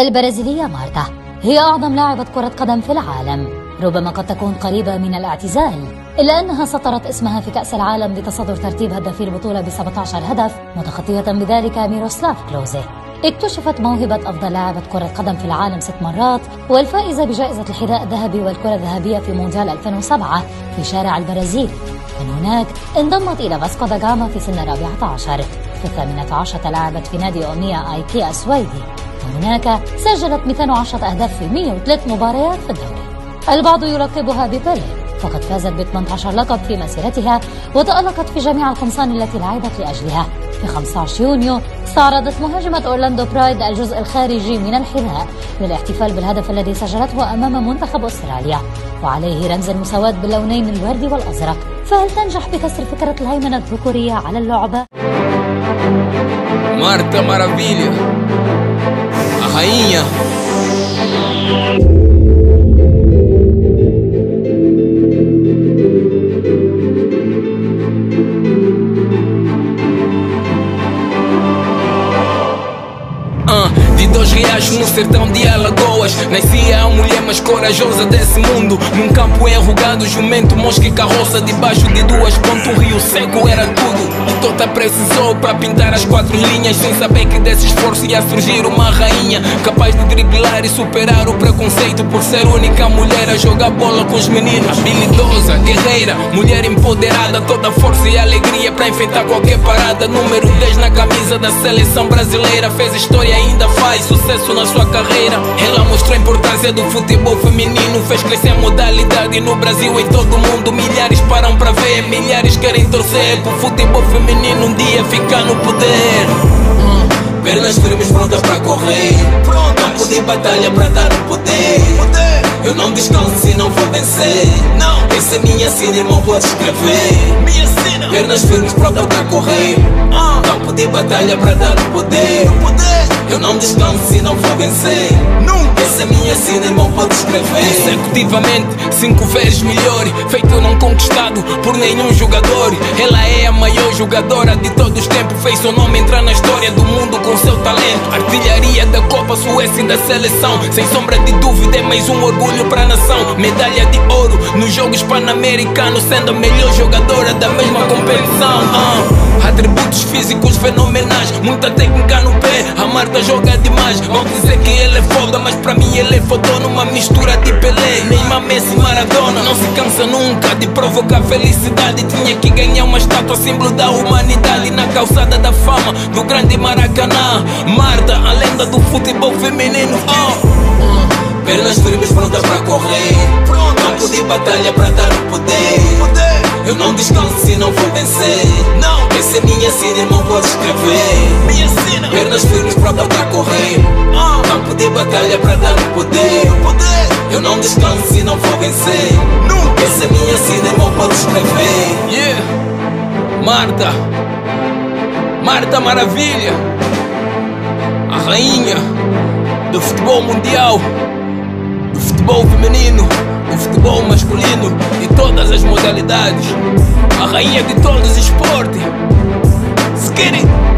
البرازيلية مارتا هي أعظم لاعبة كرة قدم في العالم. ربما قد تكون قريبة من الاعتزال إلا أنها سطرت اسمها في كأس العالم بتصدر ترتيب هدافي البطولة ب 17 هدف متخطية بذلك ميروسلاف كلوزي. اكتشفت موهبة أفضل لاعبة كرة قدم في العالم ست مرات والفائزة بجائزة الحذاء الذهبي والكرة الذهبية في مونديال 2007 في شارع البرازيل. من هناك انضمت إلى فاسكو دا جاما في سن الرابعة عشر في الثامنة عشرة لعبت في نادي أوميا آيكيا السويدي. وهناك سجلت 210 أهداف في 103 مباريات في الدوري. البعض يلقبها ببيلي فقد فازت ب 18 لقب في مسيرتها وتألقت في جميع القمصان التي لعبت لأجلها. في 15 يونيو استعرضت مهاجمة أورلاندو برايد الجزء الخارجي من الحذاء للاحتفال بالهدف الذي سجلته أمام منتخب أستراليا. وعليه رمز المساواة باللونين الوردي والأزرق. فهل تنجح بكسر فكرة الهيمنة الذكورية على اللعبة؟ Maravilha, a rainha. Ah, de dois reais no sertão de Alagoas. Nascia a mulher mais corajosa desse mundo. Num campo enrugado, jumento, mosca e carroça Debaixo de duas pontas, um rio seco precisou para pintar as quatro linhas Sem saber que desse esforço ia surgir uma rainha. Capaz de driblar e superar o preconceito Por ser única mulher a jogar bola com os meninos. Habilidosa, guerreira, mulher empoderada. Toda força e alegria para enfrentar qualquer parada. Número 10 na camisa da seleção brasileira. Fez história e ainda faz sucesso na sua carreira. Ela mostrou a importância do futebol feminino. Fez crescer a modalidade no Brasil e todo mundo. Milhares para milhares querem torcer Pro futebol feminino um dia ficar no poder. Hum, Pernas firmes prontas para correr. Campo de batalha para dar o poder. Eu não descanso se não for vencer. Não, essa é minha sina, irmão, pode escrever. Minha sina Pernas firmes prontas para correr. Campo de batalha para dar o poder Eu não descanso se não for vencer. Nunca. Essa é minha sina, irmão, pode escrever. Consecutivamente, cinco vezes melhor. Feito não conquistado por nenhum jogador. Ela é a maior jogadora de todos os tempos. Fez seu nome entrar na história do mundo com seu talento. Artilharia da Copa Suécia e da seleção. Sem sombra de dúvida é mais um orgulho para a nação. Medalha de ouro nos Jogos Pan-Americanos Sendo a melhor jogadora da mesma competição. Ah. Atributos físicos fenomenais Muita técnica no pé, a Marta joga demais Vão dizer que ele é foda, mas para mim ele é fodona Uma mistura de Pelé, Neymar, Messi, Maradona. Não se cansa nunca de provocar felicidade. Tinha que ganhar uma estátua, símbolo da humanidade Na calçada da fama do grande Maracanã. Marta, a lenda do futebol feminino. Oh. Pernas firmes prontas para correr. Campo de batalha para dar o poder. Eu não descanso se não for vencer. Não, essa é minha sina, irmão, pode escrever Minha Pernas firmes prontas para correr. Campo de batalha para dar o poder. Eu não descanso se não for vencer. Nunca. Essa é minha sina, irmão, pode escrever Yeah. Marta. Marta Maravilha rainha do futebol mundial do futebol feminino, do futebol masculino e todas as modalidades. A rainha de todos os esportes. Skinny.